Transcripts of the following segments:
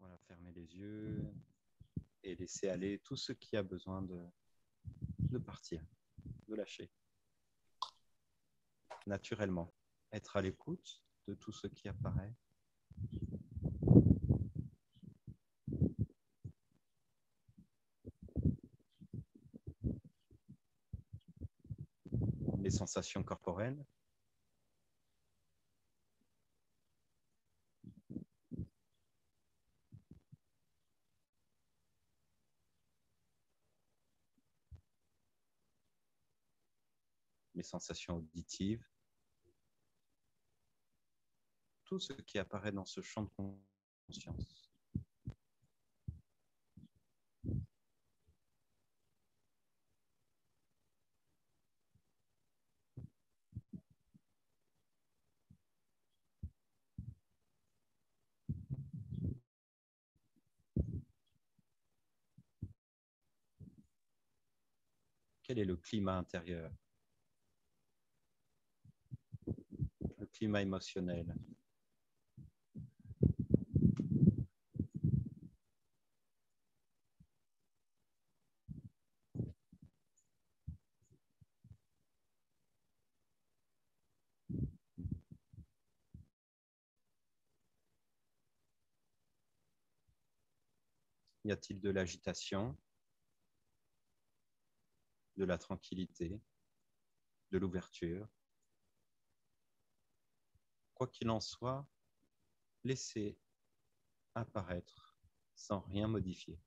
Voilà, fermez les yeux et laissez aller tout ce qui a besoin de partir, de lâcher. Naturellement, être à l'écoute de tout ce qui apparaît. Les sensations corporelles. Sensations auditives, tout ce qui apparaît dans ce champ de conscience. Quel est le climat intérieur Le Y a-t-il de l'agitation, de la tranquillité, de l'ouverture? Quoi qu'il en soit, laissez apparaître sans rien modifier.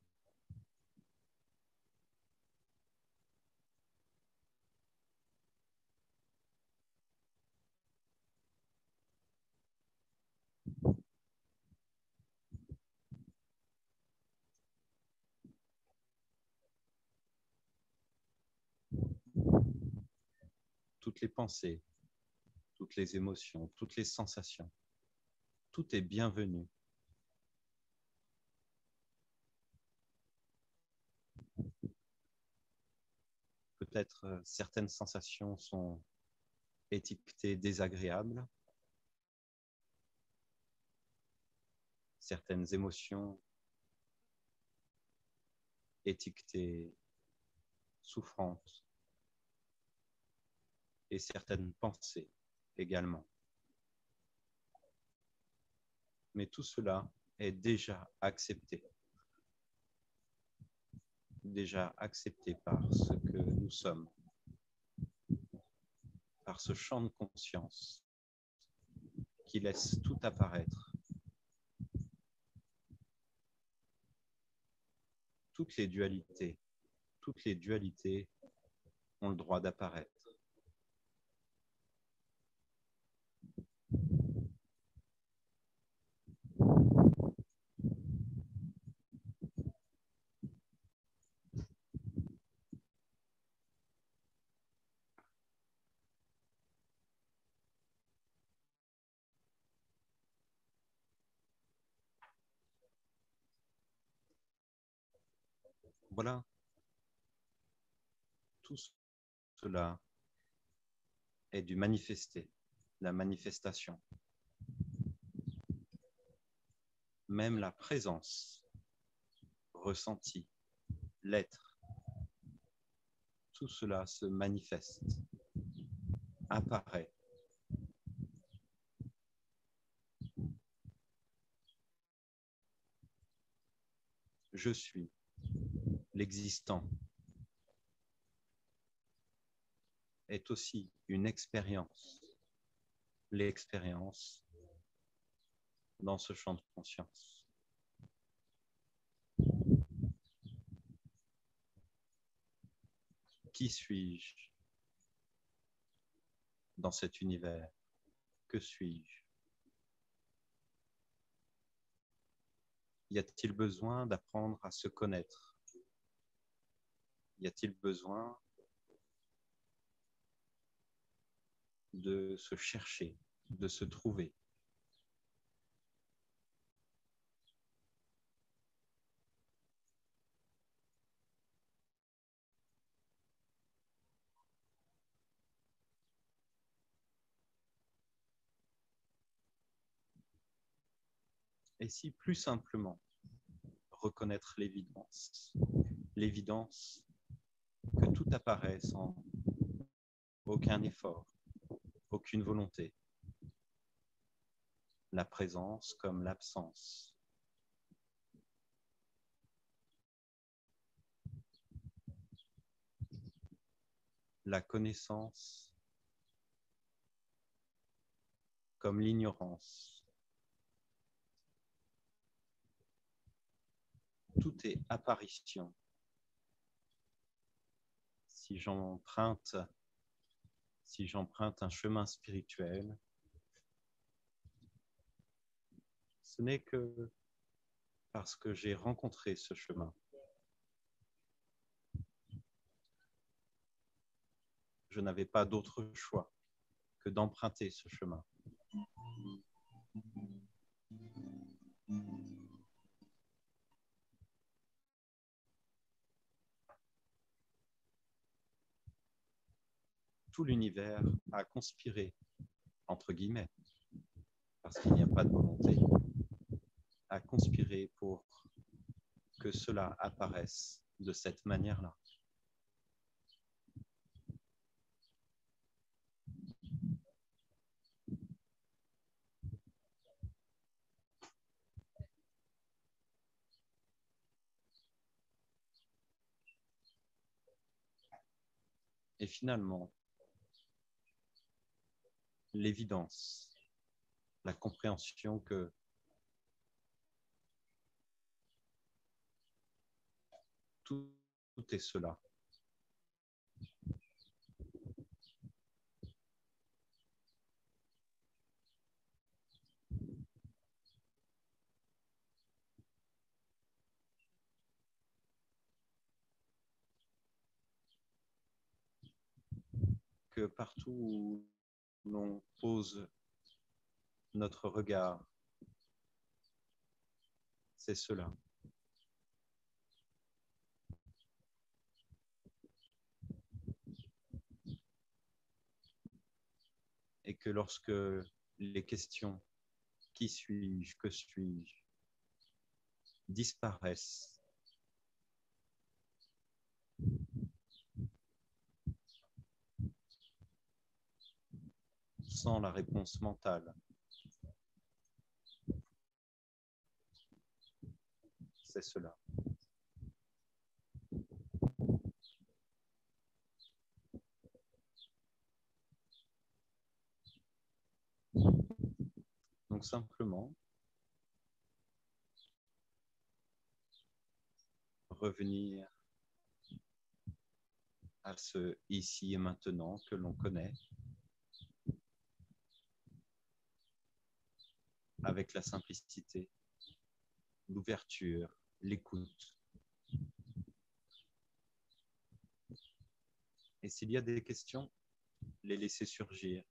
toutes les pensées, toutes les émotions, toutes les sensations. Tout est bienvenu. Peut-être euh, certaines sensations sont étiquetées désagréables. Certaines émotions étiquetées souffrantes et certaines pensées également. Mais tout cela est déjà accepté. Déjà accepté par ce que nous sommes, par ce champ de conscience qui laisse tout apparaître. Toutes les dualités, toutes les dualités ont le droit d'apparaître. Voilà. Tout cela est du manifesté, la manifestation. Même la présence ressentie, l'être, tout cela se manifeste, apparaît. Je suis l'existant est aussi une expérience, l'expérience dans ce champ de conscience. Qui suis-je dans cet univers? Que suis-je? Y a-t-il besoin d'apprendre à se connaître? Y a-t-il besoin de se chercher, de se trouver? Et si plus simplement, reconnaître l'évidence. L'évidence que tout apparaît sans aucun effort, aucune volonté. La présence comme l'absence. La connaissance comme l'ignorance. Tout est apparition. J'emprunte si j'emprunte un chemin spirituel, ce n'est que parce que j'ai rencontré ce chemin. Je n'avais pas d'autre choix que d'emprunter ce chemin. Tout l'univers a conspiré, entre guillemets, parce qu'il n'y a pas de volonté, a conspiré pour que cela apparaisse de cette manière-là. Et finalement, l'évidence, la compréhension que tout, est cela. que partout l'on pose notre regard, c'est cela. Et que lorsque les questions qui suis-je, que suis-je disparaissent, sans la réponse mentale. C'est cela. Donc simplement, revenir à ce ici et maintenant que l'on connaît. Avec la simplicité, l'ouverture, l'écoute. Et s'il y a des questions, les laisser surgir.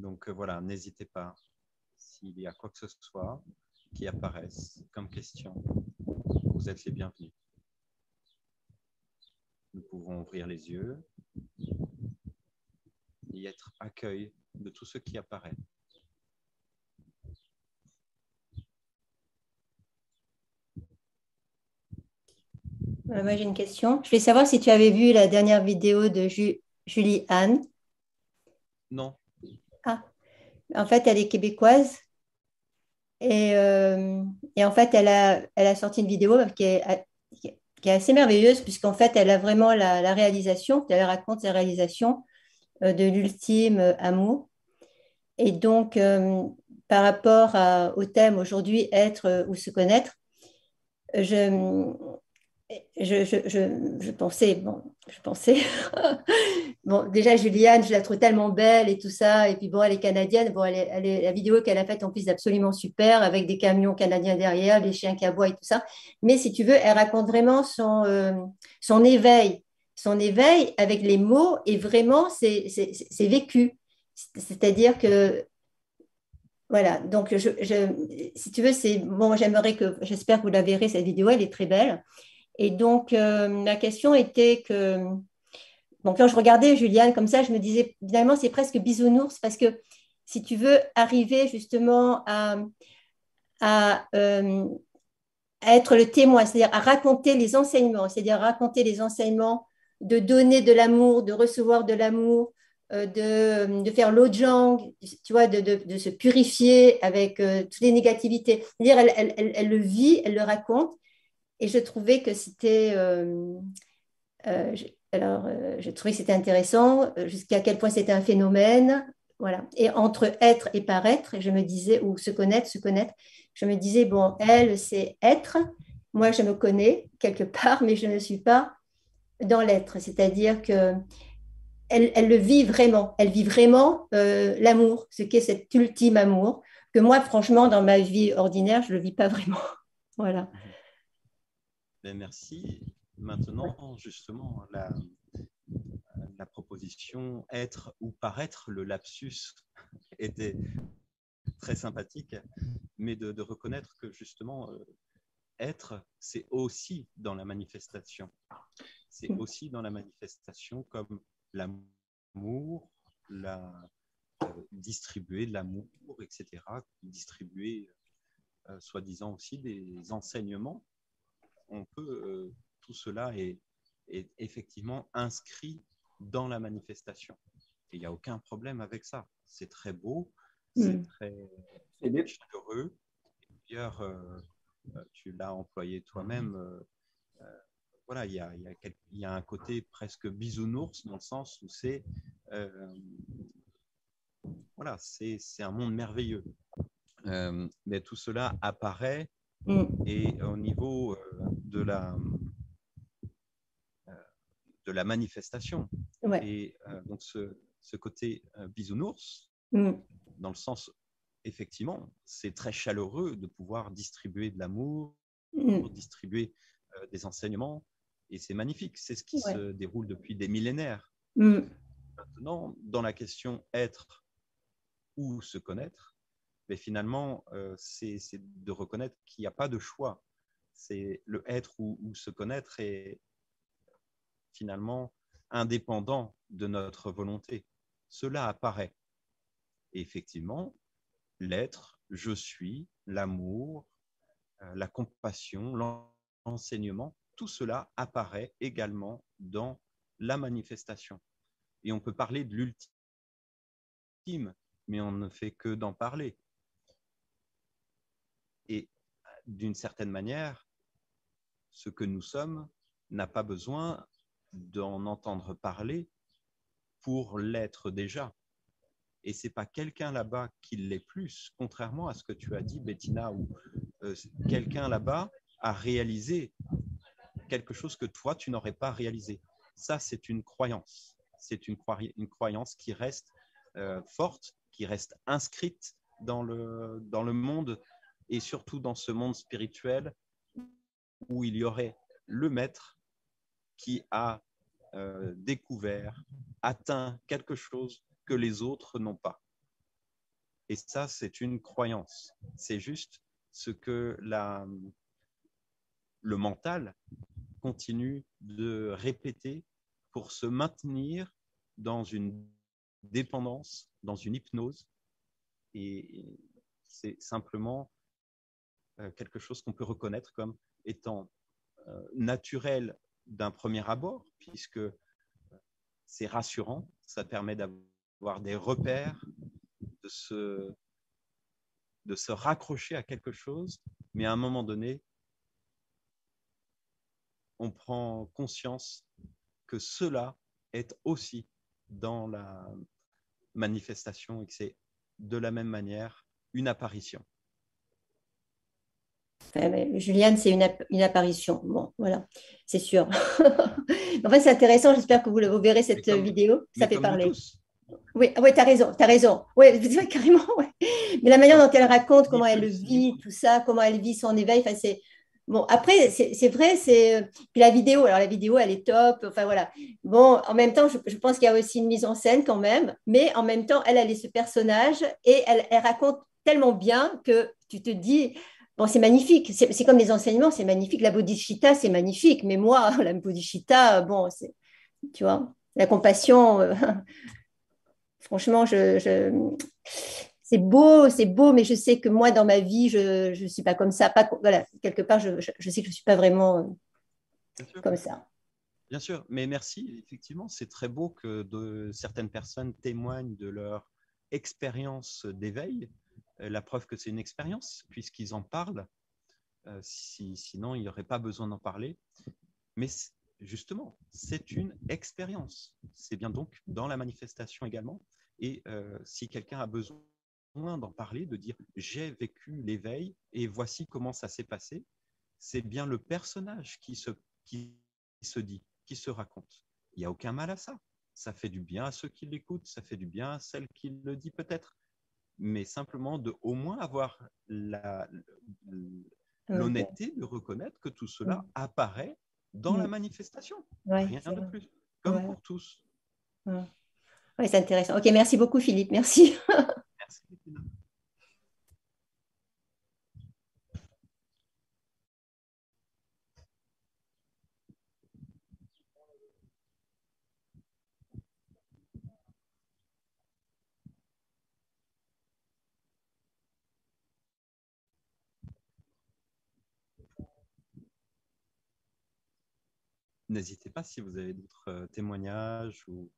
Donc euh, voilà, n'hésitez pas, s'il y a quoi que ce soit qui apparaisse comme question, vous êtes les bienvenus. Nous pouvons ouvrir les yeux et être accueil de tout ce qui apparaît. Moi, j'ai une question. Je voulais savoir si tu avais vu la dernière vidéo de Julie Anne. Non. En fait, elle est québécoise. Et, euh, et, en fait, elle a, elle a sorti une vidéo qui est, qui est assez merveilleuse, puisqu'en fait, elle a vraiment la, réalisation, elle raconte la réalisation euh, de l'ultime euh, amour. Et donc, par rapport au thème aujourd'hui, être ou se connaître, je, je, je, je, pensais, bon, je pensais, bon, déjà Juliane, je la trouve tellement belle et tout ça, et puis bon, elle est canadienne, bon, elle est, la vidéo qu'elle a faite en plus absolument super, avec des camions canadiens derrière, les chiens qui aboient et tout ça, mais si tu veux, elle raconte vraiment son, euh, son éveil, son éveil avec les mots et vraiment c'est vécu. C'est-à-dire que voilà, donc je, si tu veux, c'est bon, j'aimerais que, j'espère que vous la verrez, cette vidéo, elle est très belle. Et donc, euh, ma question était que, bon, quand je regardais Juliane comme ça, je me disais, finalement, c'est presque bisounours parce que si tu veux arriver justement à, à, euh, être le témoin, c'est-à-dire à raconter les enseignements, c'est-à-dire raconter les enseignements de donner de l'amour, de recevoir de l'amour, euh, de, de, faire l'ojang, tu vois, de, de, se purifier avec euh, toutes les négativités. C'est-à-dire, elle, elle, elle, le vit, elle le raconte. Et je trouvais que c'était. Euh, euh je c'était intéressant, jusqu'à quel point c'était un phénomène. Voilà. Et entre être et paraître, je me disais, ou se connaître, se connaître, je me disais, bon, elle, c'est être. Moi, je me connais quelque part, mais je ne suis pas dans l'être. C'est-à-dire que elle, le vit vraiment. Elle vit vraiment euh, l'amour, ce qu'est cet ultime amour, que moi, franchement, dans ma vie ordinaire, je ne le vis pas vraiment. voilà. Ben, merci. Maintenant, justement, la, la proposition être ou paraître, le lapsus était très sympathique, mais de, reconnaître que justement, euh, être, c'est aussi dans la manifestation. C'est aussi dans la manifestation comme l'amour, la, euh, distribuer de l'amour, etc. Distribuer, euh, soi-disant aussi, des enseignements. On peut, euh, tout cela est, est, effectivement inscrit dans la manifestation. Il n'y a aucun problème avec ça. C'est très beau, c'est mm. très chaleureux. D'ailleurs, tu l'as employé toi-même voilà, il y a, y a, un côté presque bisounours dans le sens où c'est euh, voilà, c'est un monde merveilleux. Euh, mais tout cela apparaît mm. et au niveau euh, de la de la manifestation. Et donc ce, ce côté bisounours, mm. dans le sens effectivement, c'est très chaleureux de pouvoir distribuer de l'amour, mm. distribuer des enseignements, et c'est magnifique, c'est ce qui se déroule depuis des millénaires. Mm. Maintenant, dans la question être ou se connaître, mais finalement, euh, c'est de reconnaître qu'il n'y a pas de choix. C'est le être ou, se connaître est finalement indépendant de notre volonté. Cela apparaît. Et effectivement, l'être, je suis, l'amour, euh, la compassion, l'enseignement tout cela apparaît également dans la manifestation. Et on peut parler de l'ultime, mais on ne fait que d'en parler. Et d'une certaine manière, ce que nous sommes n'a pas besoin d'en entendre parler pour l'être déjà. Et c'est pas quelqu'un là-bas qui l'est plus, contrairement à ce que tu as dit, Bettina, où euh, quelqu'un là-bas a réalisé quelque chose que toi, tu n'aurais pas réalisé. Ça, c'est une croyance. C'est une, croyance qui reste euh, forte, qui reste inscrite dans le, dans le monde et surtout dans ce monde spirituel où il y aurait le maître qui a euh, découvert, atteint quelque chose que les autres n'ont pas. Et ça, c'est une croyance. C'est juste ce que la, le mental continue de répéter pour se maintenir dans une dépendance, dans une hypnose. Et c'est simplement euh, quelque chose qu'on peut reconnaître comme étant euh, naturel d'un premier abord, puisque c'est rassurant, ça permet d'avoir des repères, de se, de se raccrocher à quelque chose, mais à un moment donné, on prend conscience que cela est aussi dans la manifestation et que c'est de la même manière une apparition. Juliane, c'est une, apparition. Bon, voilà, c'est sûr. en fait, c'est intéressant. J'espère que vous, le, verrez cette vidéo. Ça fait parler. Oui, ah tu as raison, tu as raison. Oui, carrément. Mais la manière dont elle raconte, comment elle vit, tout ça, comment elle vit son éveil, c'est Bon, après, c'est vrai, c'est. Puis la vidéo, alors la vidéo, elle est top. Enfin voilà. Bon, en même temps, je, pense qu'il y a aussi une mise en scène quand même. Mais en même temps, elle, elle est ce personnage et elle, elle raconte tellement bien que tu te dis. Bon, c'est magnifique. C'est comme les enseignements, c'est magnifique. La bodhisattva, c'est magnifique. Mais moi, la bodhisattva, bon, c'est. Tu vois, la compassion. Euh, franchement, je, je c'est beau, c'est beau, mais je sais que moi, dans ma vie, je ne suis pas comme ça. Pas, voilà, quelque part, je, sais que je ne suis pas vraiment comme ça. Bien sûr, mais merci. Effectivement, c'est très beau que de, certaines personnes témoignent de leur expérience d'éveil. Euh, la preuve que c'est une expérience, puisqu'ils en parlent. Euh, si, sinon, il n'y aurait pas besoin d'en parler. Mais justement, c'est une expérience. C'est bien donc dans la manifestation également. Et euh, si quelqu'un a besoin d'en parler, de dire j'ai vécu l'éveil et voici comment ça s'est passé, c'est bien le personnage qui se, qui se dit, qui se raconte. Il n'y a aucun mal à ça. Ça fait du bien à ceux qui l'écoutent, ça fait du bien à celle qui le dit peut-être. Mais simplement de au moins avoir l'honnêteté de reconnaître que tout cela apparaît dans la manifestation. Rien de plus. Comme pour tous. Oui, c'est intéressant. Ok, merci beaucoup Philippe. Merci. N'hésitez pas si vous avez d'autres euh, témoignages ou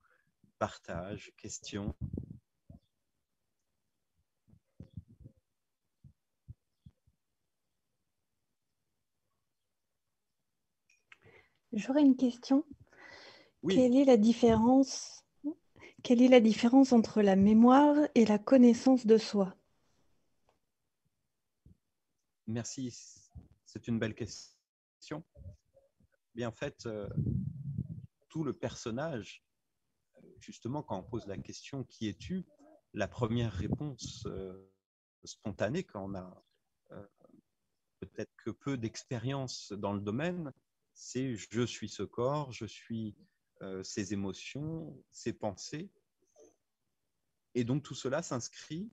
partages, questions. J'aurais une question. Quelle est la différence Quelle est la différence entre la mémoire et la connaissance de soi? Merci, c'est une belle question. Bien, en fait, euh, tout le personnage, justement, quand on pose la question qui es-tu, la première réponse euh, spontanée, quand on a euh, peut-être que peu d'expérience dans le domaine, c'est je suis ce corps, je suis ces émotions, ces pensées. Et donc tout cela s'inscrit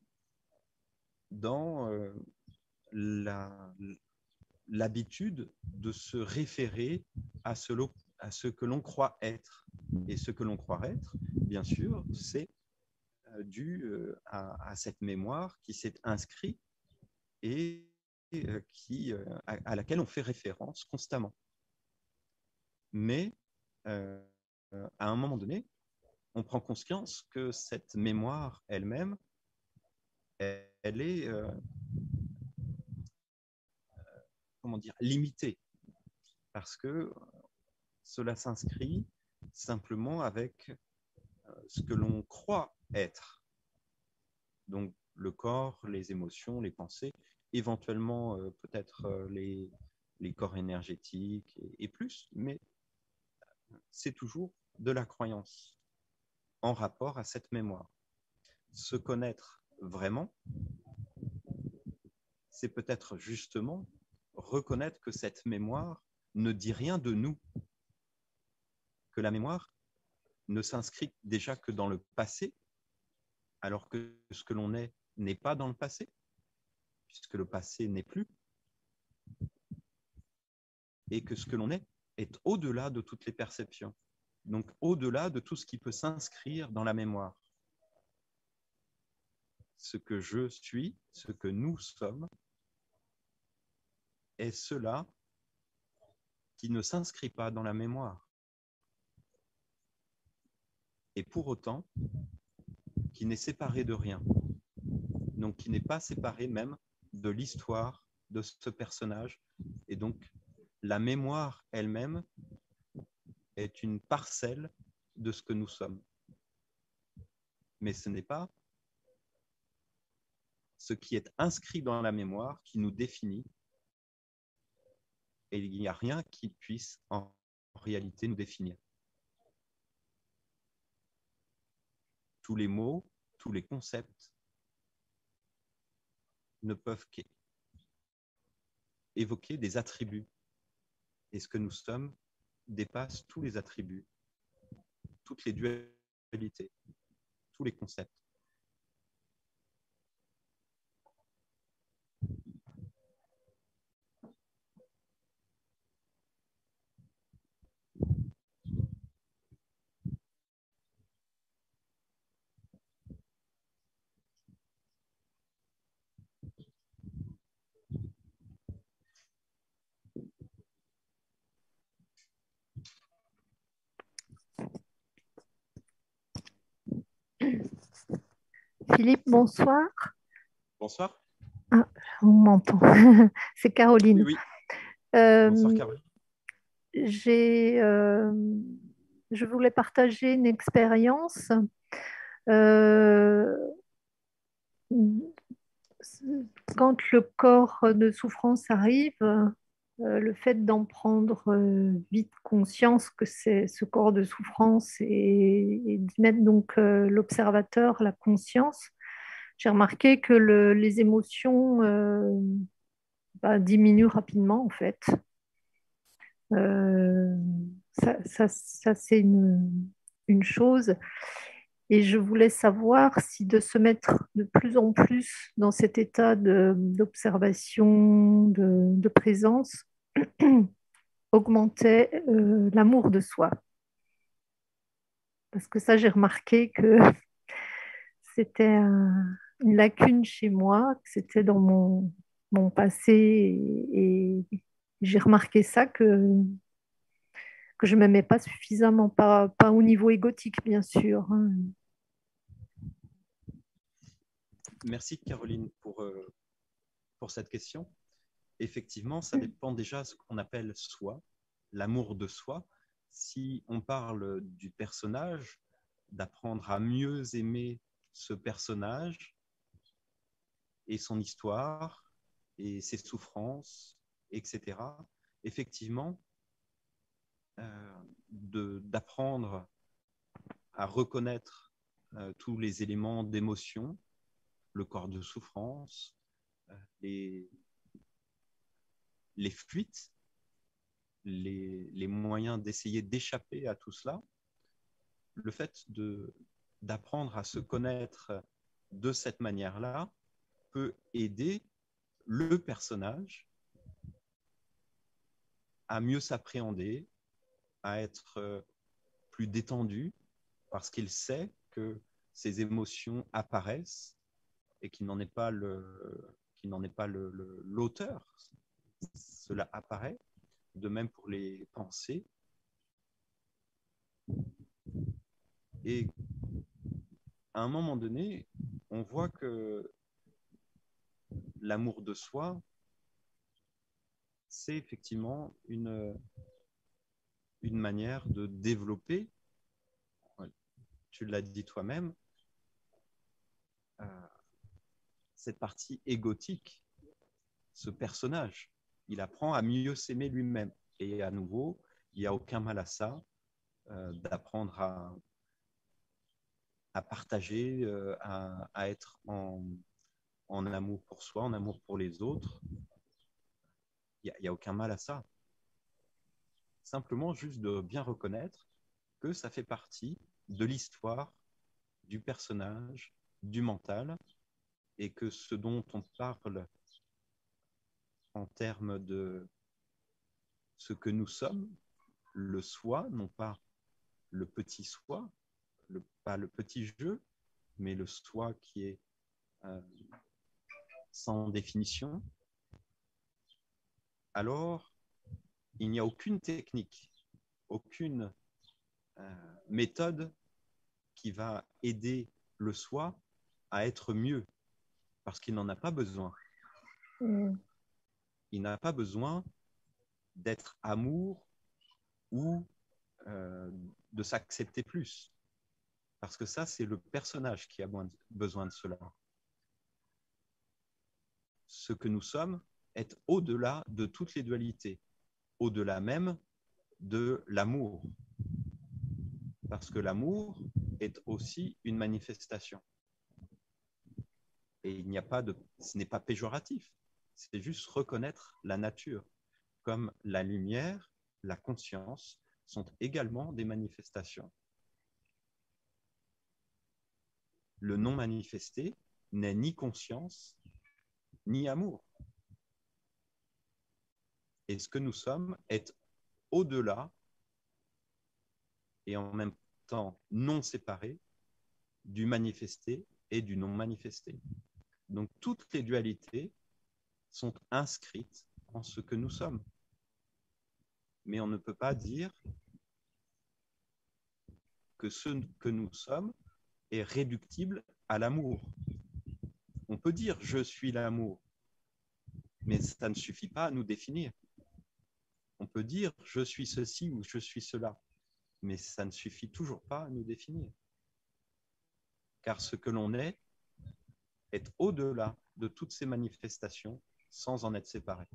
dans euh, l'habitude de se référer à ce, que l'on croit être. Et ce que l'on croit être, bien sûr, c'est euh, dû à, cette mémoire qui s'est inscrite et qui, à laquelle on fait référence constamment mais euh, à un moment donné, on prend conscience que cette mémoire elle-même, elle, est euh, comment dire, limitée, parce que cela s'inscrit simplement avec euh, ce que l'on croit être. Donc le corps, les émotions, les pensées, éventuellement peut-être les, les, corps énergétiques et, plus, mais c'est toujours de la croyance en rapport à cette mémoire. Se connaître vraiment, c'est peut-être justement reconnaître que cette mémoire ne dit rien de nous, que la mémoire ne s'inscrit déjà que dans le passé, alors que ce que l'on est n'est pas dans le passé, puisque le passé n'est plus, et que ce que l'on est est au-delà de toutes les perceptions, donc au-delà de tout ce qui peut s'inscrire dans la mémoire. Ce que je suis, ce que nous sommes, est cela qui ne s'inscrit pas dans la mémoire. Et pour autant, qui n'est séparé de rien. Donc qui n'est pas séparé même de l'histoire de ce personnage et donc la mémoire elle-même est une parcelle de ce que nous sommes. Mais ce n'est pas ce qui est inscrit dans la mémoire qui nous définit. Et il n'y a rien qui puisse en réalité nous définir. Tous les mots, tous les concepts ne peuvent évoquer des attributs. Et ce que nous sommes dépasse tous les attributs, toutes les dualités, tous les concepts. Philippe, bonsoir. Bonsoir. Ah, on m'entend. C'est Caroline. Oui, euh, bonsoir, Caroline. J'ai, euh, je voulais partager une expérience. Euh, quand le corps de souffrance arrive, le fait d'en prendre vite conscience que c'est ce corps de souffrance et, d'y mettre donc l'observateur, la conscience, j'ai remarqué que les émotions bah, diminuent rapidement en fait. ça, c'est une, chose. Et je voulais savoir si de se mettre de plus en plus dans cet état d'observation, de, présence, augmentait euh, l'amour de soi. Parce que ça, j'ai remarqué que c'était une lacune chez moi, c'était dans mon, mon passé et, j'ai remarqué ça que, que je m'aimais pas suffisamment, pas, au niveau égotique, bien sûr. Hein. Merci Caroline pour, euh, pour cette question effectivement, ça dépend déjà de ce qu'on appelle soi, l'amour de soi. Si on parle du personnage, d'apprendre à mieux aimer ce personnage et son histoire et ses souffrances, etc. Effectivement, euh, d'apprendre à reconnaître euh, tous les éléments d'émotion, le corps de souffrance, euh, les, les fuites, les, moyens d'essayer d'échapper à tout cela, le fait d'apprendre à se connaître de cette manière-là peut aider le personnage à mieux s'appréhender, à être plus détendu, parce qu'il sait que ses émotions apparaissent et qu'il n'en est pas l'auteur cela apparaît, de même pour les pensées. Et à un moment donné, on voit que l'amour de soi, c'est effectivement une, une manière de développer, tu l'as dit toi-même, euh, cette partie égotique, ce personnage il apprend à mieux s'aimer lui-même. Et à nouveau, il n'y a aucun mal à ça, euh, d'apprendre à, à, partager, euh, à, être en, en, amour pour soi, en amour pour les autres. Il n'y a, aucun mal à ça. Simplement juste de bien reconnaître que ça fait partie de l'histoire, du personnage, du mental, et que ce dont on parle en termes de ce que nous sommes, le soi, non pas le petit soi, pas le petit jeu, mais le soi qui est euh, sans définition, alors il n'y a aucune technique, aucune euh, méthode qui va aider le soi à être mieux, parce qu'il n'en a pas besoin. Mm il n'a pas besoin d'être amour ou euh, de s'accepter plus. Parce que ça, c'est le personnage qui a besoin de cela. Ce que nous sommes est au-delà de toutes les dualités, au-delà même de l'amour. Parce que l'amour est aussi une manifestation. Et il n'y a pas de, ce n'est pas péjoratif c'est juste reconnaître la nature, comme la lumière, la conscience sont également des manifestations. Le non manifesté n'est ni conscience, ni amour. Et ce que nous sommes est au-delà et en même temps non séparé du manifesté et du non manifesté. Donc toutes les dualités sont inscrites en ce que nous sommes. Mais on ne peut pas dire que ce que nous sommes est réductible à l'amour. On peut dire je suis l'amour, mais ça ne suffit pas à nous définir. On peut dire je suis ceci ou je suis cela, mais ça ne suffit toujours pas à nous définir. Car ce que l'on est est au-delà de toutes ces manifestations sans en être séparé.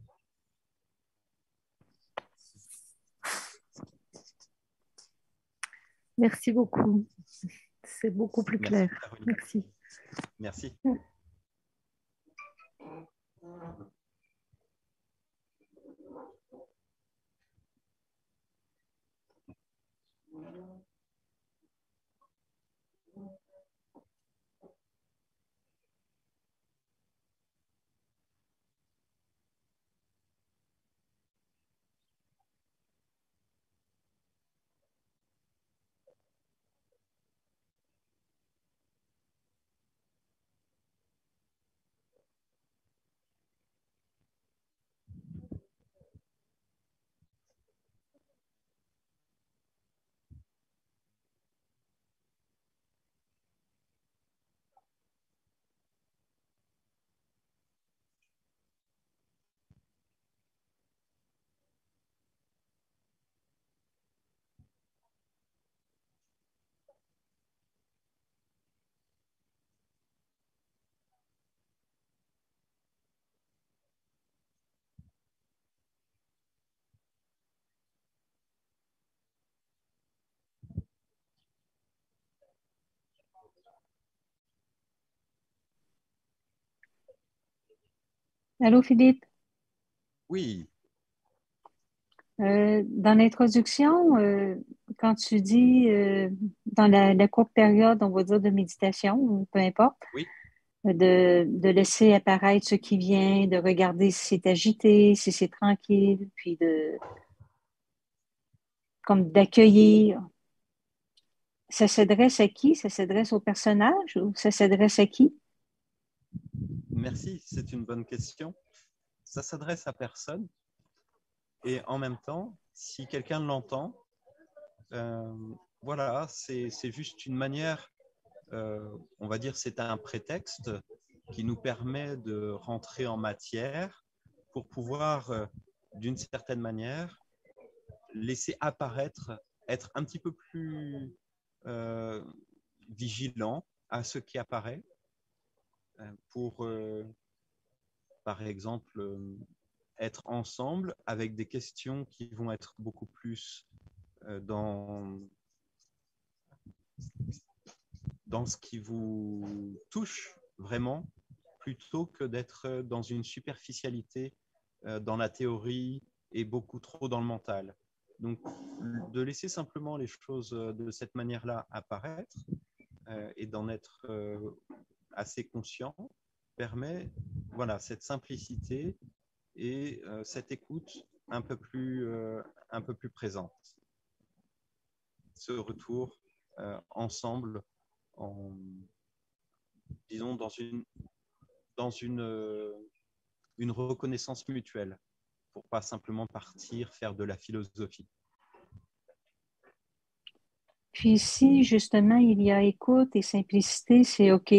Merci beaucoup. C'est beaucoup plus clair. Merci. Merci. problem. Allô, Philippe? Oui, Euh, dans l'introduction, euh, quand tu dis euh, dans la, la courte période, on va dire de méditation, ou peu importe, oui, de, de laisser apparaître ce qui vient, de regarder si c'est agité, si c'est tranquille, puis de comme d'accueillir. Ça s'adresse à qui? Ça s'adresse au personnage ou ça s'adresse à qui? Merci, c'est une bonne question. Ça s'adresse à personne et en même temps, si quelqu'un l'entend, euh, voilà, c'est juste une manière, euh, on va dire, c'est un prétexte qui nous permet de rentrer en matière pour pouvoir, euh, d'une certaine manière, laisser apparaître, être un petit peu plus vigilant à ce qui apparaît pour, euh, par exemple, euh, être ensemble avec des questions qui vont être beaucoup plus euh, dans, dans ce qui vous touche vraiment, plutôt que d'être dans une superficialité euh, dans la théorie et beaucoup trop dans le mental. Donc, de laisser simplement les choses euh, de cette manière-là apparaître euh, et d'en être euh, assez conscient permet voilà, cette simplicité et euh, cette écoute un peu plus, euh, un peu plus présente. Ce retour euh, ensemble, en, disons, dans une, dans une, une reconnaissance mutuelle, pour pas simplement partir faire de la philosophie. Puis si justement il y a écoute et simplicité, c'est OK.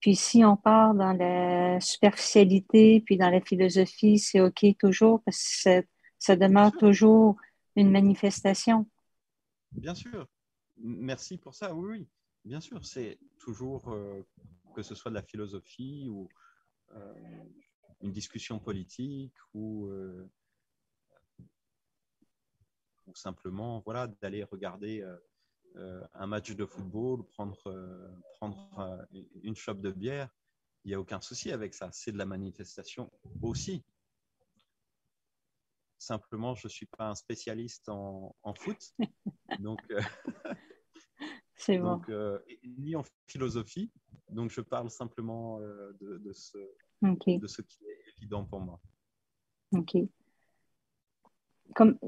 Puis si on part dans la superficialité, puis dans la philosophie, c'est OK toujours, parce que ça, demeure toujours une manifestation. Bien sûr. Merci pour ça. Oui, oui. Bien sûr, c'est toujours, euh, que ce soit de la philosophie ou euh, une discussion politique ou, euh, ou simplement voilà, d'aller regarder un match de football, prendre, euh, prendre euh, une chope de bière. Il n'y a aucun souci avec ça. C'est de la manifestation aussi. Simplement, je ne suis pas un spécialiste en, foot. donc, euh, c'est bon. Euh, ni en philosophie. Donc, je parle simplement euh, de, ce, de ce qui est évident pour moi. OK. Comme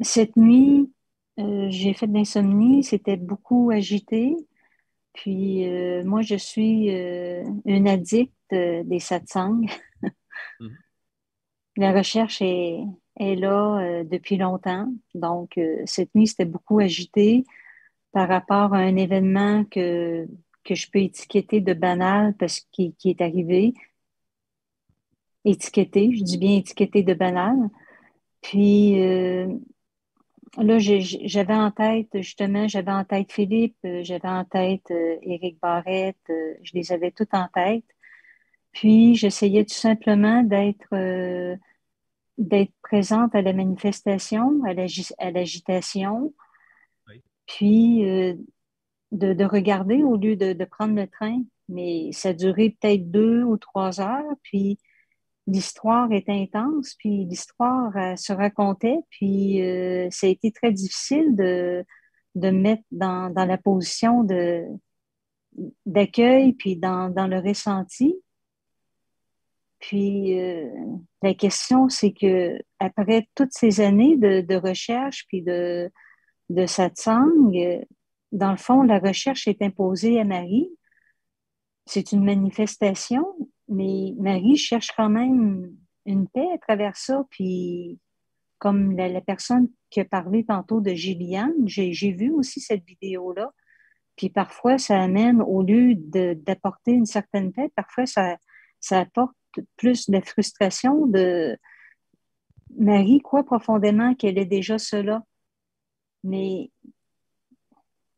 cette nuit, j'ai fait de l'insomnie. C'était beaucoup agité. Puis, moi, je suis une addict des satsangs. Mhm la recherche est, là euh, depuis longtemps. Donc, euh, cette nuit, c'était beaucoup agité par rapport à un événement que, que je peux étiqueter de banal parce qu'il qui est arrivé. Étiqueté, je dis bien étiqueté de banal. Puis, euh, là, j'avais en tête, justement, j'avais en tête Philippe, j'avais en tête Éric Barrette, je les avais toutes en tête. Puis, j'essayais tout simplement d'être euh, d'être présente à la manifestation, à l'agitation, puis euh, de, regarder au lieu de, prendre le train. Mais ça durait peut-être deux ou trois heures, puis l'histoire est intense, puis l'histoire se racontait, puis euh, ça a été très difficile de, de mettre dans, dans la position d'accueil, puis dans, dans le ressenti. Puis euh, la question, c'est que après toutes ces années de, recherche puis de, de satsang, euh, dans le fond, la recherche est imposée à Marie. C'est une manifestation, mais Marie cherche quand même une paix à travers ça. Puis, comme la, personne qui a parlé tantôt de Gilliane, j'ai vu aussi cette vidéo-là. Puis parfois, ça amène, au lieu d'apporter une certaine paix, parfois ça, apporte plus de frustration de Marie croit profondément qu'elle est déjà cela, mais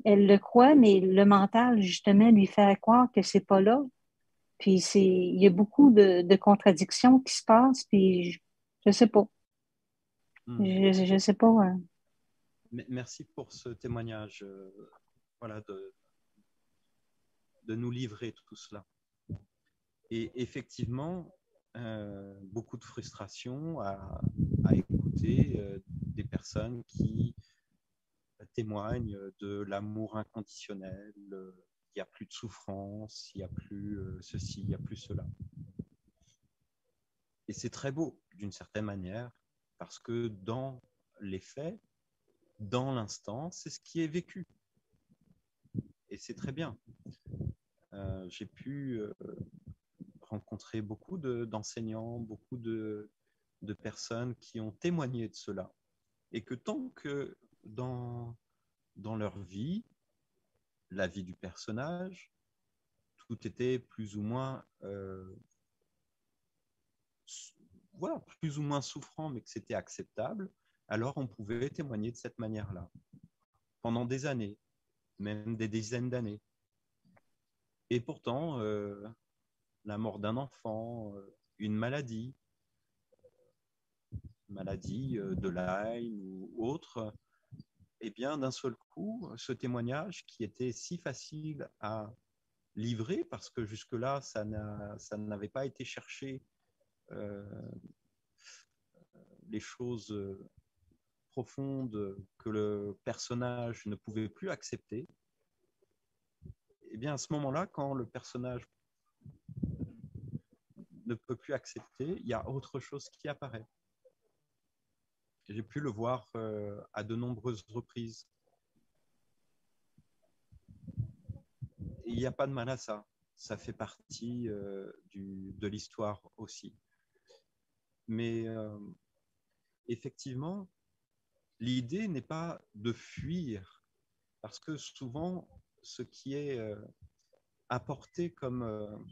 elle le croit, mais le mental, justement, lui fait croire que c'est pas là. Puis c'est, il y a beaucoup de, contradictions qui se passent, puis je, ne sais pas. Hmm. Je, ne sais pas. Hein. Merci pour ce témoignage, euh, voilà, de, de nous livrer tout cela. Et effectivement, euh, beaucoup de frustration à, écouter euh, des personnes qui témoignent de l'amour inconditionnel. Il n'y a plus de souffrance, il n'y a plus euh, ceci, il n'y a plus cela. Et c'est très beau d'une certaine manière, parce que dans les faits, dans l'instant, c'est ce qui est vécu. Et c'est très bien. J'ai pu rencontré beaucoup d'enseignants, beaucoup de, personnes qui ont témoigné de cela. Et que tant que dans leur vie, la vie du personnage, tout était plus ou moins, euh, voilà, plus ou moins souffrant, mais que c'était acceptable, alors on pouvait témoigner de cette manière-là, pendant des années, même des dizaines d'années. Et pourtant, euh, la mort d'un enfant, euh, une maladie, maladie de Lyme ou autre, eh bien d'un seul coup, ce témoignage qui était si facile à livrer, parce que jusque-là, ça n'avait pas été cherché euh, les choses profondes que le personnage ne pouvait plus accepter, eh bien à ce moment-là, quand le personnage ne peut plus accepter, il y a autre chose qui apparaît. J'ai pu le voir euh, à de nombreuses reprises. il n'y a pas de mal à ça. Ça fait partie euh, de l'histoire aussi. Mais euh, effectivement, l'idée n'est pas de fuir, parce que souvent, ce qui est apporté comme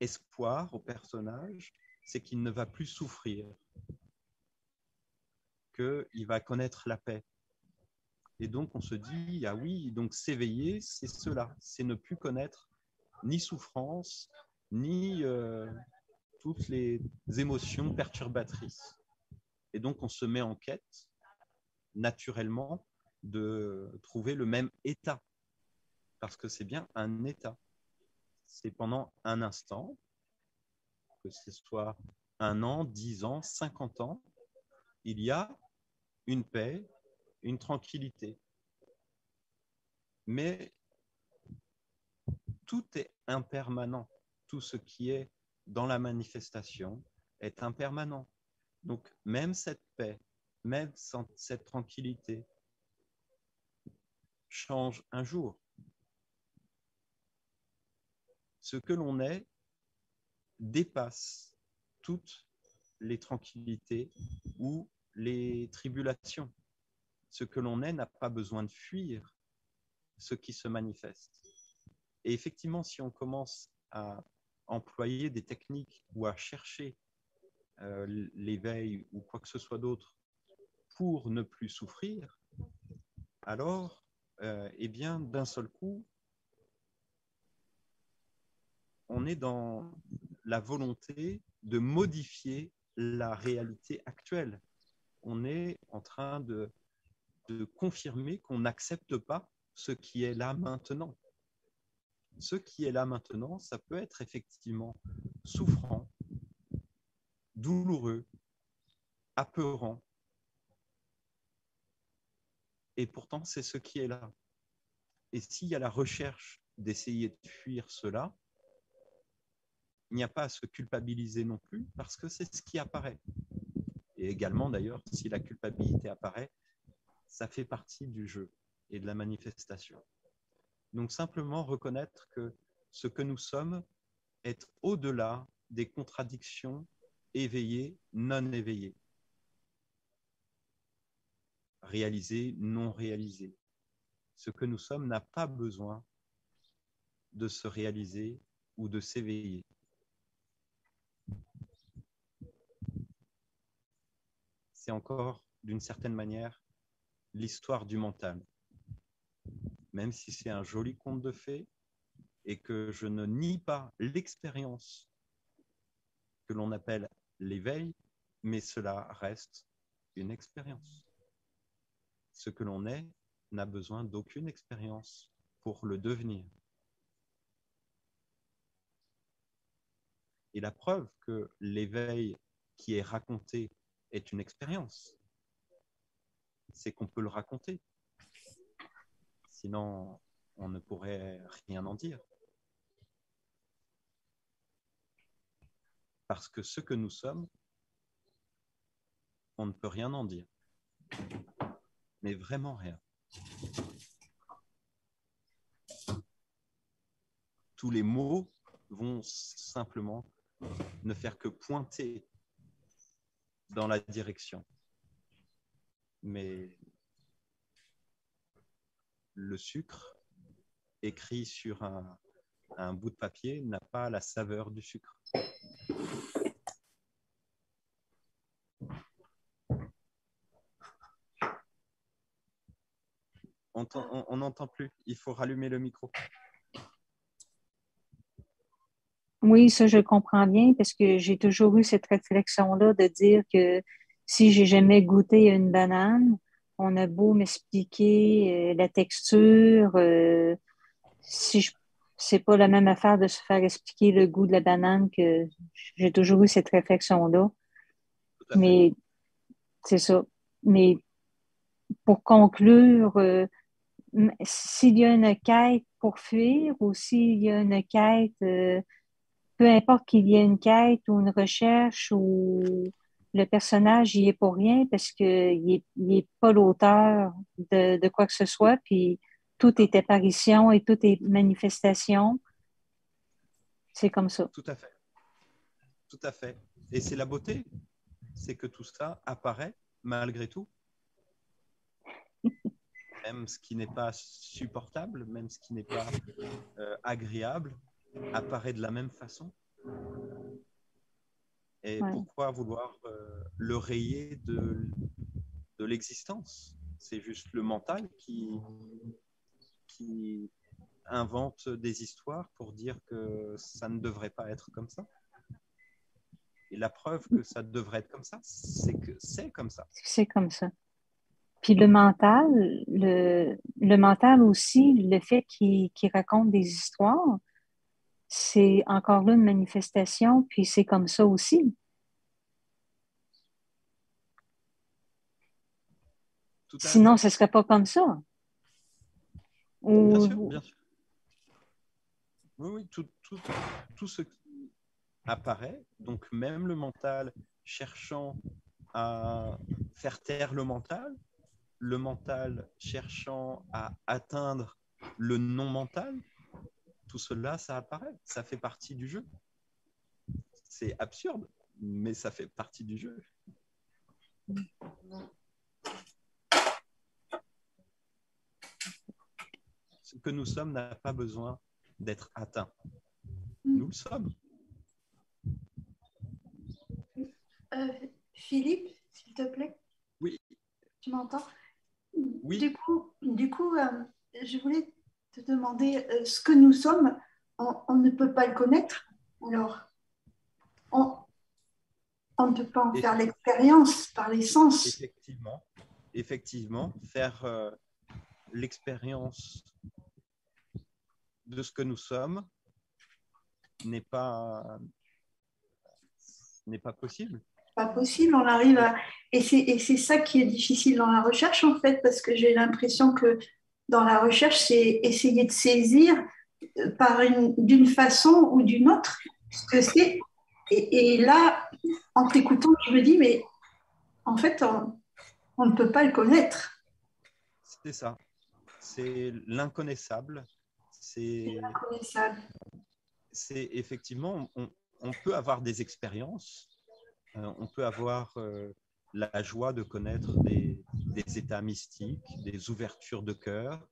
espoir au personnage, c'est qu'il ne va plus souffrir, qu'il va connaître la paix. Et donc on se dit, ah oui, donc s'éveiller, c'est cela, c'est ne plus connaître ni souffrance, ni euh, toutes les émotions perturbatrices. Et donc on se met en quête, naturellement, de trouver le même état, parce que c'est bien un état c'est pendant un instant, que ce soit un an, dix ans, cinquante ans, il y a une paix, une tranquillité. Mais tout est impermanent. Tout ce qui est dans la manifestation est impermanent. Donc même cette paix, même cette tranquillité change un jour. Ce que l'on est dépasse toutes les tranquillités ou les tribulations. Ce que l'on est n'a pas besoin de fuir ce qui se manifeste. Et effectivement, si on commence à employer des techniques ou à chercher euh, l'éveil ou quoi que ce soit d'autre pour ne plus souffrir, alors, euh, eh bien, d'un seul coup, on est dans la volonté de modifier la réalité actuelle. On est en train de, confirmer qu'on n'accepte pas ce qui est là maintenant. Ce qui est là maintenant, ça peut être effectivement souffrant, douloureux, apeurant. Et pourtant, c'est ce qui est là. Et s'il y a la recherche d'essayer de fuir cela, il n'y a pas à se culpabiliser non plus parce que c'est ce qui apparaît. Et également, d'ailleurs, si la culpabilité apparaît, ça fait partie du jeu et de la manifestation. Donc simplement reconnaître que ce que nous sommes est au-delà des contradictions éveillées, non éveillées, réalisées, non réalisées. Ce que nous sommes n'a pas besoin de se réaliser ou de s'éveiller. C'est encore, d'une certaine manière, l'histoire du mental même si c'est un joli conte de fées, et que je ne nie pas l'expérience que l'on appelle l'éveil, mais cela reste une expérience. Ce que l'on est n'a besoin d'aucune expérience pour le devenir. Et la preuve que l'éveil qui est raconté une expérience, c'est qu'on peut le raconter. Sinon, on ne pourrait rien en dire. Parce que ce que nous sommes, on ne peut rien en dire. Mais vraiment rien. Tous les mots vont simplement ne faire que pointer dans la direction. Mais le sucre écrit sur un, bout de papier n'a pas la saveur du sucre. On n'entend plus. Il faut rallumer le micro. Oui, ça, je comprends bien parce que j'ai toujours eu cette réflexion-là de dire que si j'ai jamais goûté une banane, on a beau m'expliquer euh, la texture, euh, si je c'est pas la même affaire de se faire expliquer le goût de la banane que j'ai toujours eu cette réflexion-là. Mais c'est ça. Mais pour conclure, euh, s'il y a une quête pour fuir ou s'il y a une quête, peu importe qu'il y ait une quête ou une recherche ou le personnage il est pour rien parce qu'il n'est pas l'auteur de, quoi que ce soit, puis tout est apparition et tout est manifestation. C'est comme ça. Tout à fait. Tout à fait. Et c'est la beauté, c'est que tout ça apparaît malgré tout. même ce qui n'est pas supportable, même ce qui n'est pas euh, agréable, apparaît de la même façon. Et pourquoi vouloir euh, le rayer de, de l'existence? C'est juste le mental qui, qui invente des histoires pour dire que ça ne devrait pas être comme ça. Et la preuve que ça devrait être comme ça, c'est que c'est comme ça. C'est comme ça. Puis le mental, le, le mental aussi, le fait qu'il raconte des histoires, c'est encore là une manifestation, puis c'est comme ça aussi. Sinon, ce ne serait pas comme ça. Bien sûr, bien sûr. Oui, oui, tout, tout, tout, ce qui apparaît, donc même le mental cherchant à faire taire le mental, le mental cherchant à atteindre le non-mental, tout cela, ça apparaît, ça fait partie du jeu. C'est absurde, mais ça fait partie du jeu. Ce que nous sommes n'a pas besoin d'être atteint. Nous le sommes. Euh, Philippe, s'il te plaît. Oui. Tu m'entends? Oui. Du coup, du coup euh, je voulais te demander euh, ce que nous sommes, on, ne peut pas le connaître. Alors, on, on ne peut pas en faire l'expérience par les sens. Effectivement, effectivement, faire l'expérience de ce que nous sommes n'est pas n'est pas possible. Pas possible, on arrive à et c'est ça qui est difficile dans la recherche en fait parce que j'ai l'impression que dans la recherche c'est essayer de saisir euh, par d'une façon ou d'une autre ce que c'est. Et, et, là en t'écoutant je me dis mais en fait on, on ne peut pas le connaître. C'est ça, c'est l'inconnaissable. C'est effectivement, on, peut avoir des expériences, euh, on peut avoir euh, la joie de connaître des, états mystiques, des ouvertures de cœur,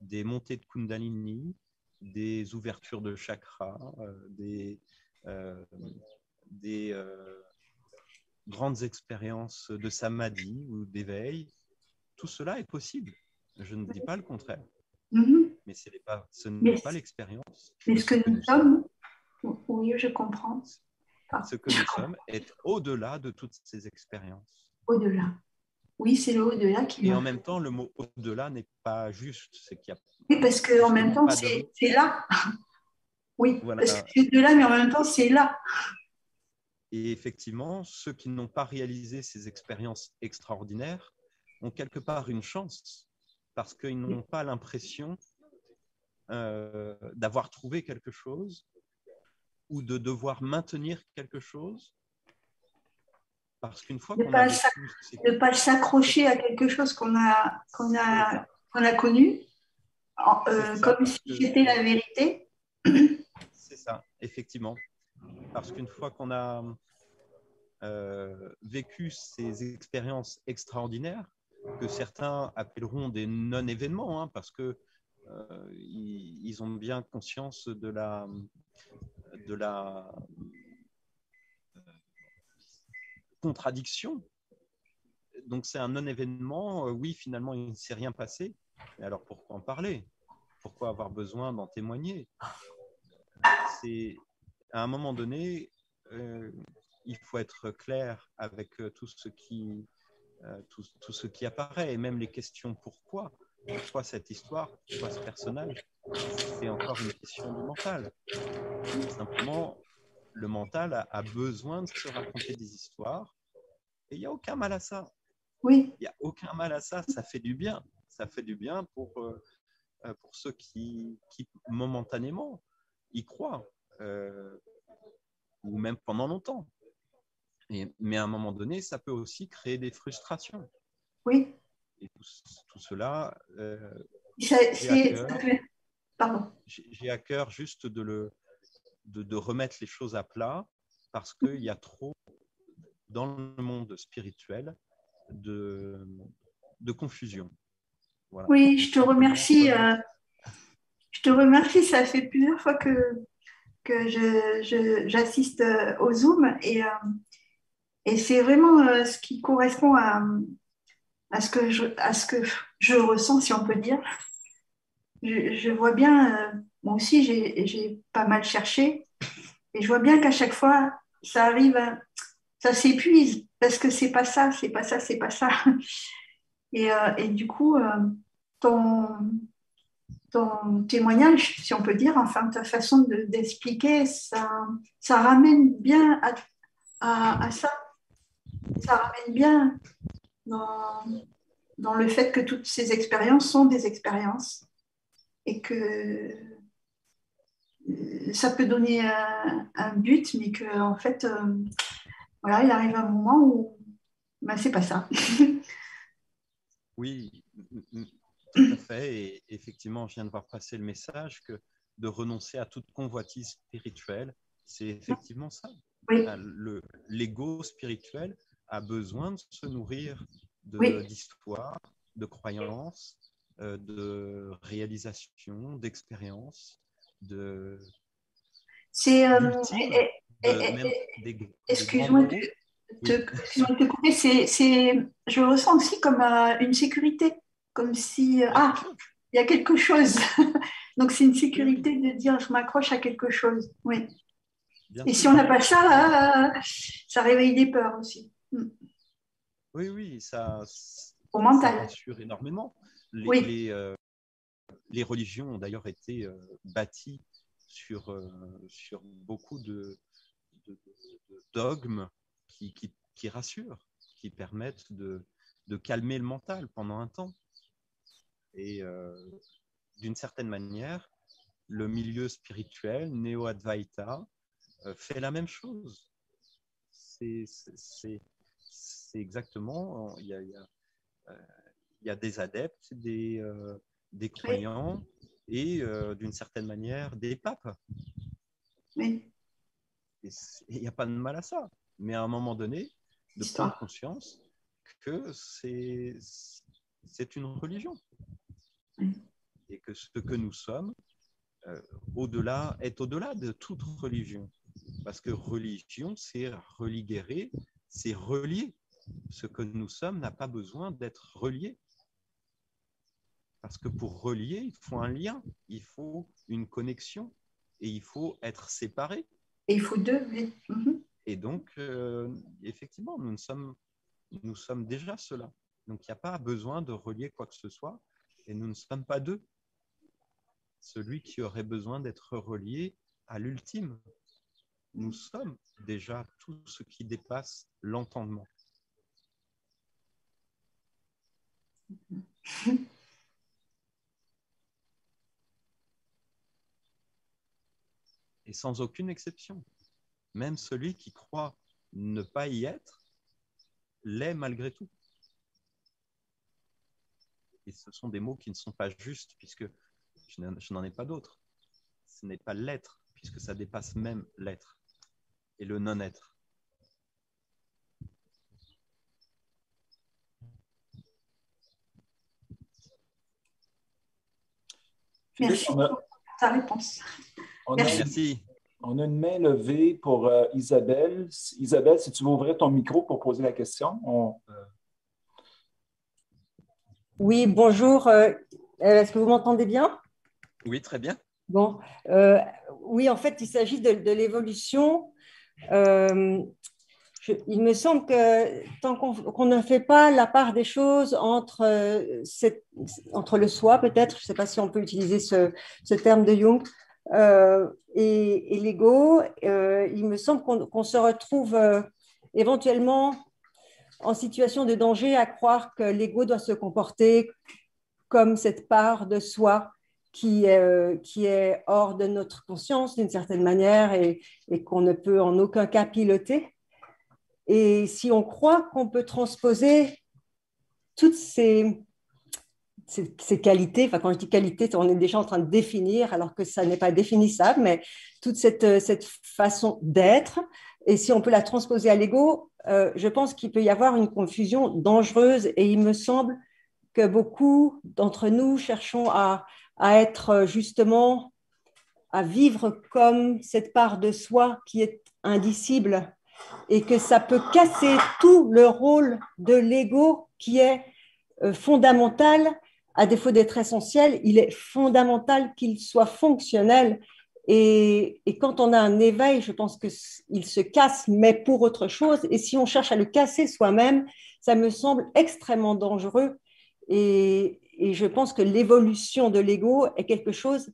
des montées de Kundalini, des ouvertures de chakras, euh, des, des grandes expériences de samadhi ou d'éveil. Tout cela est possible. Je ne dis pas le contraire. Mm-hmm mais ce n'est pas, ce l'expérience. Mais ce que nous sommes, oui, je comprends. Ce que nous sommes est au-delà de toutes ces expériences. Au-delà. Oui, c'est le au-delà qui. Et en même temps, le mot au-delà n'est pas juste. C'est qu'il y a oui, parce qu'en même temps, c'est, là. Oui, parce que c'est de là, mais en même temps, c'est là. Et effectivement, ceux qui n'ont pas réalisé ces expériences extraordinaires ont quelque part une chance parce qu'ils n'ont pas l'impression euh, d'avoir trouvé quelque chose ou de devoir maintenir quelque chose. Parce qu'une fois qu'on a ne pas s'accrocher à quelque chose qu'on a, qu'on a, qu'on a connu, euh, comme si c'était la vérité. C'est ça, effectivement. Parce qu'une fois qu'on a euh, vécu ces expériences extraordinaires, que certains appelleront des non-événements, hein, parce que euh, ils, ont bien conscience de la, de la euh, contradiction. Donc c'est un non-événement. Euh, oui, finalement, il ne s'est rien passé. Mais alors pourquoi en parler? Pourquoi avoir besoin d'en témoigner? C'est à un moment donné, il faut être clair avec tout ce qui tout, ce qui apparaît et même les questions pourquoi pourquoi cette histoire, pourquoi ce personnage, c'est encore une question du mental. Simplement, le mental a, besoin de se raconter des histoires et il n'y a aucun mal à ça. Oui. Il n'y a aucun mal à ça, ça fait du bien. Ça fait du bien pour, euh, euh, pour ceux qui, qui, momentanément y croient, euh, ou même pendant longtemps. Et, mais à un moment donné, ça peut aussi créer des frustrations. Oui. Et tout, cela, euh, j'ai à, cœur juste de, le, de, remettre les choses à plat parce qu'il y a trop, dans le monde spirituel, de, de confusion. Oui, je te remercie. Euh, je te remercie. Ça fait plusieurs fois que, que j'assiste je, euh, au Zoom et, et c'est vraiment ce qui correspond à, à ce que je, à ce que je ressens, si on peut dire. Je, vois bien, euh, moi aussi, j'ai pas mal cherché, et je vois bien qu'à chaque fois, ça arrive, ça s'épuise, parce que c'est pas ça, c'est pas ça, c'est pas ça. Et, euh, et, du coup, euh, ton, ton témoignage, si on peut dire, enfin ta façon d'expliquer, ça, ça ramène bien à, ça. Ça ramène bien dans, dans le fait que toutes ces expériences sont des expériences et que ça peut donner un, but, mais que en fait, euh, voilà, il arrive un moment où ben, c'est pas ça. oui, tout à fait. Et effectivement, je viens de voir passer le message que de renoncer à toute convoitise spirituelle, c'est effectivement ça. L'ego spirituel a besoin de se nourrir d'histoire, de, de croyances, euh, de réalisation, d'expérience, de. C'est. Euh, excuse-moi de, te couper, c'est, je ressens aussi comme euh, une sécurité, comme si. ah, il y a quelque chose. Donc c'est une sécurité de dire je m'accroche à quelque chose. Oui. Et si on n'a pas ça, ça réveille des peurs aussi. Hmm. Oui, oui, ça, Au mental. rassure énormément. Les, euh, les, religions ont d'ailleurs été euh, bâties sur, euh, sur beaucoup de, dogmes qui, qui, rassurent, qui permettent de, de, calmer le mental pendant un temps. Et d'une certaine manière, le milieu spirituel, Néo-Advaita, fait la même chose. C'est exactement, il y a, il y a il y a des adeptes, des, euh, des croyants et euh, d'une certaine manière des papes. Oui. Il n'y a pas de mal à ça. Mais à un moment donné, de prendre conscience que c'est une religion. Et que ce que nous sommes, euh, au-delà, est au-delà de toute religion. Parce que religion, c'est religuer, c'est relier. Ce que nous sommes n'a pas besoin d'être relié. Parce que pour relier, il faut un lien, il faut une connexion et il faut être séparé. Et il faut deux, oui. Mhm. Et donc, euh, effectivement, nous sommes, nous sommes déjà cela. Donc, il n'y a pas besoin de relier quoi que ce soit et nous ne sommes pas deux. Celui qui aurait besoin d'être relié à l'ultime. Nous sommes déjà tout ce qui dépasse l'entendement. et sans aucune exception. Même celui qui croit ne pas y être l'est malgré tout. Et ce sont des mots qui ne sont pas justes, puisque je n'en ai pas d'autres. Ce n'est pas l'être, puisque ça dépasse même l'être et le non-être. Merci pour ta réponse. On A, on a une main levée pour euh, Isabelle. Isabelle, si tu veux ouvrir ton micro pour poser la question. Euh, oui, bonjour. Euh, est-ce que vous m'entendez bien? Oui, très bien. Bon, oui, en fait, il s'agit de, l'évolution. il me semble que tant qu'on ne fait pas la part des choses entre, entre le soi, peut-être, je ne sais pas si on peut utiliser ce, ce terme de Jung, euh, et, l'ego, euh, il me semble qu'on se retrouve euh, éventuellement en situation de danger à croire que l'ego doit se comporter comme cette part de soi qui est, qui est hors de notre conscience d'une certaine manière et qu'on ne peut en aucun cas piloter. Et si on croit qu'on peut transposer toutes ces, ces, qualités, enfin quand je dis qualité, on est déjà en train de définir, alors que ça n'est pas définissable, mais toute cette, euh, cette façon d'être, et si on peut la transposer à l'ego, euh, je pense qu'il peut y avoir une confusion dangereuse, et il me semble que beaucoup d'entre nous cherchons à, à être justement, à vivre comme cette part de soi qui est indicible, et que ça peut casser tout le rôle de l'ego qui est euh, fondamental à défaut d'être essentiel, il est fondamental qu'il soit fonctionnel. Et, quand on a un éveil, je pense qu'il se casse, mais pour autre chose. Et si on cherche à le casser soi-même, ça me semble extrêmement dangereux. Et, et je pense que l'évolution de l'ego est quelque chose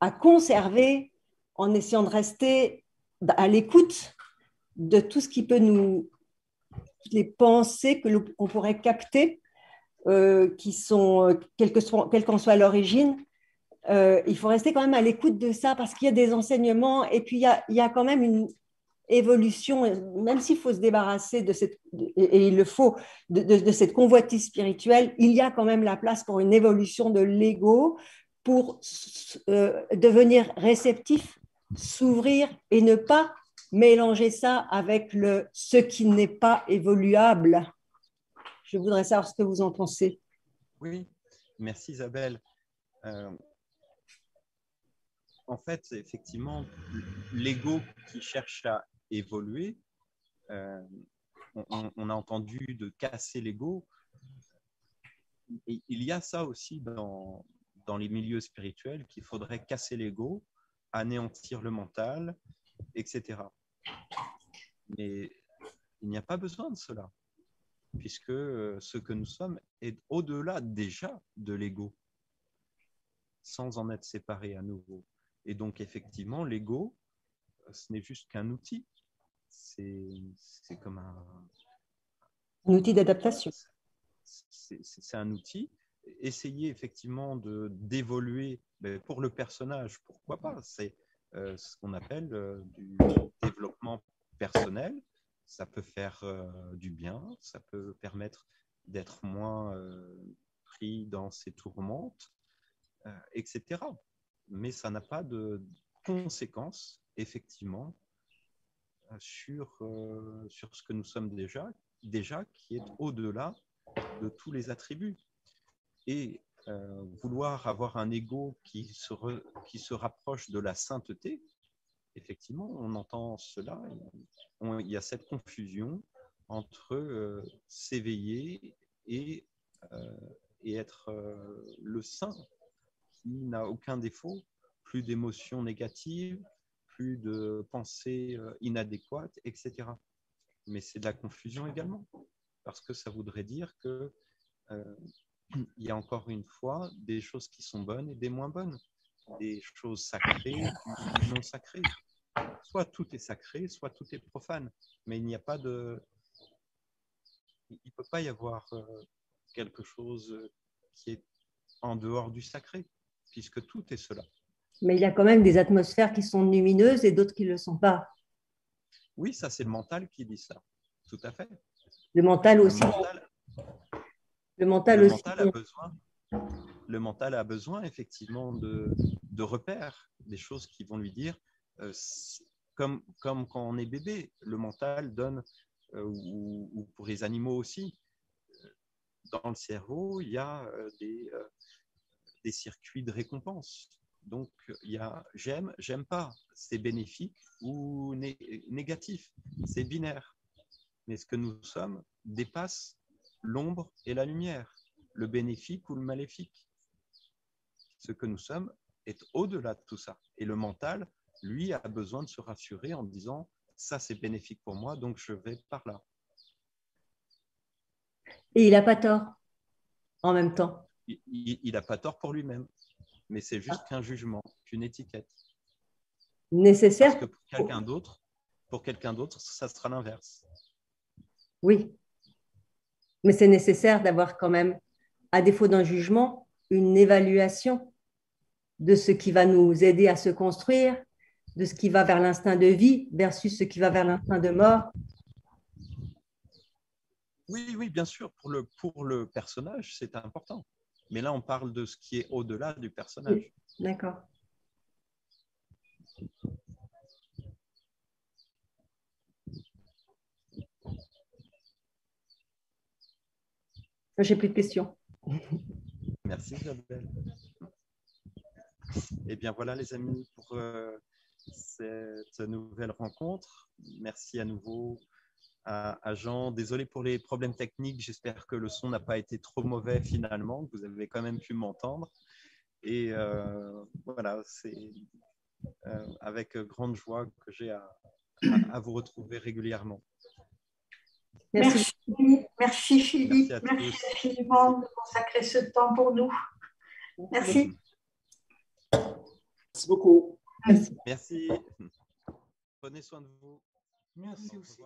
à conserver en essayant de rester à l'écoute de tout ce qui peut nous, les pensées que qu'on pourrait capter, qui sont, quelle qu'en soit, l'origine, euh, il faut rester quand même à l'écoute de ça parce qu'il y a des enseignements et puis il y a, quand même une évolution, même s'il faut se débarrasser de cette, et, il le faut, de, cette convoitise spirituelle, il y a quand même la place pour une évolution de l'ego, pour euh, devenir réceptif, s'ouvrir et ne pas mélanger ça avec le ce qui n'est pas évoluable. Je voudrais savoir ce que vous en pensez. Oui, merci Isabelle. Euh, en fait, effectivement, l'ego qui cherche à évoluer, euh, on, a entendu de casser l'ego. Il y a ça aussi dans, dans les milieux spirituels qu'il faudrait casser l'ego, anéantir le mental, etc. Mais il n'y a pas besoin de cela, puisque euh, ce que nous sommes est au-delà déjà de l'ego, sans en être séparé à nouveau. Et donc, effectivement, l'ego, euh, ce n'est juste qu'un outil. C'est comme un... Un outil d'adaptation. C'est un outil. Essayer effectivement d'évoluer ben, pour le personnage, pourquoi pas C'est euh, ce qu'on appelle du développement personnel. Ça peut faire euh, du bien, ça peut permettre d'être moins euh, pris dans ses tourmentes, euh, etc. Mais ça n'a pas de conséquences, effectivement, sur, sur ce que nous sommes déjà, déjà qui est au-delà de tous les attributs. Et vouloir avoir un ego qui se, qui se rapproche de la sainteté, effectivement, on entend cela. il y a cette confusion entre euh, s'éveiller et, euh, être euh, le saint qui n'a aucun défaut, plus d'émotions négatives, plus de pensées inadéquates, etc. Mais c'est de la confusion également, parce que ça voudrait dire que il y a encore une fois des choses qui sont bonnes et des moins bonnes des choses sacrées ou non sacrées. Soit tout est sacré, soit tout est profane. Mais il n'y a pas de. Il ne peut pas y avoir euh, quelque chose qui est en dehors du sacré, puisque tout est cela. Mais il y a quand même des atmosphères qui sont lumineuses et d'autres qui ne le sont pas. Oui, ça c'est le mental qui dit ça. Tout à fait. Le mental aussi. Le mental, aussi. a besoin, le mental a besoin effectivement de, repères, des choses qui vont lui dire, euh, comme, quand on est bébé, le mental donne, euh, ou, pour les animaux aussi, euh, dans le cerveau, il y a des, des circuits de récompense. Donc, il y a j'aime, j'aime pas, c'est bénéfique ou négatif, c'est binaire. Mais ce que nous sommes dépasse l'ombre et la lumière, le bénéfique ou le maléfique. Ce que nous sommes est au-delà de tout ça. Et le mental, lui, a besoin de se rassurer en disant, ça c'est bénéfique pour moi, donc je vais par là. Et il n'a pas tort en même temps. Il n'a pas tort pour lui-même, mais c'est juste qu'un jugement, qu'une étiquette. Nécessaire. Parce que pour quelqu'un d'autre, pour quelqu'un d'autre, ça sera l'inverse. Oui, mais c'est nécessaire d'avoir quand même, à défaut d'un jugement, une évaluation de ce qui va nous aider à se construire, de ce qui va vers l'instinct de vie versus ce qui va vers l'instinct de mort. Oui, oui, bien sûr, pour le, pour le personnage, c'est important. Mais là, on parle de ce qui est au-delà du personnage. D'accord. J'ai plus de questions. Merci Isabelle. Eh bien voilà les amis pour euh, cette nouvelle rencontre. Merci à nouveau à, Jean. Désolé pour les problèmes techniques. J'espère que le son n'a pas été trop mauvais finalement, que vous avez quand même pu m'entendre. Et euh, voilà, c'est euh, avec grande joie que j'ai à, à, vous retrouver régulièrement. Merci. Merci Philippe, merci, infiniment de consacrer ce temps pour nous. Merci. Merci beaucoup. Merci. Prenez soin de vous. Merci aussi.